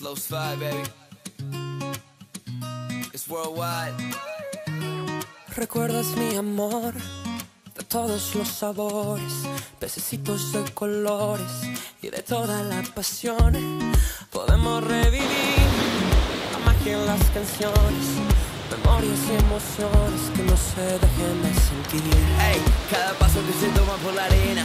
It's Low Slide, baby. It's worldwide. Recuerdas mi amor de todos los sabores, pececitos de colores y de toda la pasión. Podemos revivir la magia en las canciones, memorias y emociones que no se dejen de sentir. Ey, cada paso que se toma por la arena,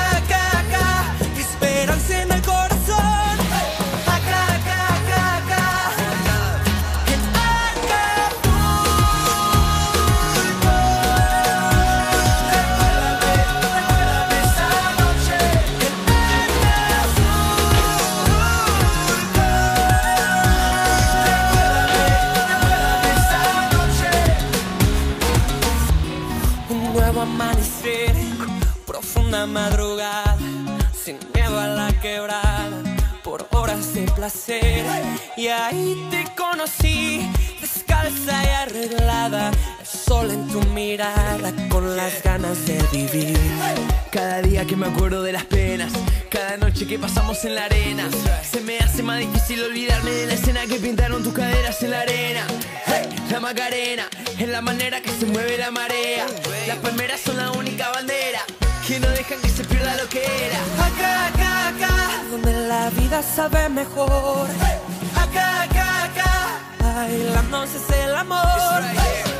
profunda madrugada, sin miedo a la quebrada, por horas de placer. Y ahí te conocí, descalza y arreglada, el sol en tu mirada, con las ganas de vivir. Cada día que me acuerdo de las penas, cada noche que pasamos en la arena, se me hace más difícil olvidarme de la escena que pintaron tus caderas en la arena. La Macarena es la manera que se mueve la marea. Las palmeras son la única bandera que no dejan que se pierda lo que era. Acá, acá, acá, donde la vida sabe mejor. Acá, acá, acá, bailándose es el amor.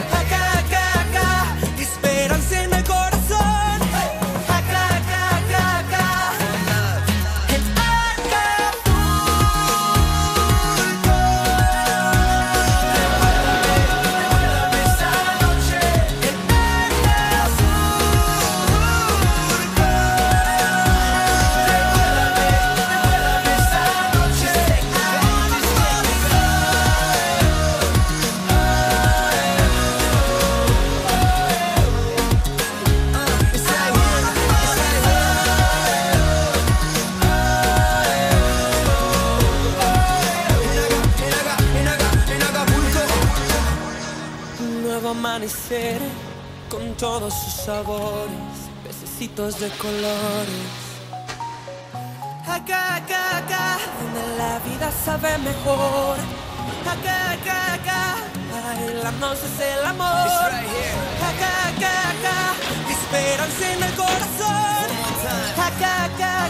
Con todos sus sabores, pececitos de colores. Acá, acá, acá, donde la vida sabe mejor. Acá, acá, acá, bailándose es el amor. Acá, acá, acá, esperanza en el corazón. Acá, acá,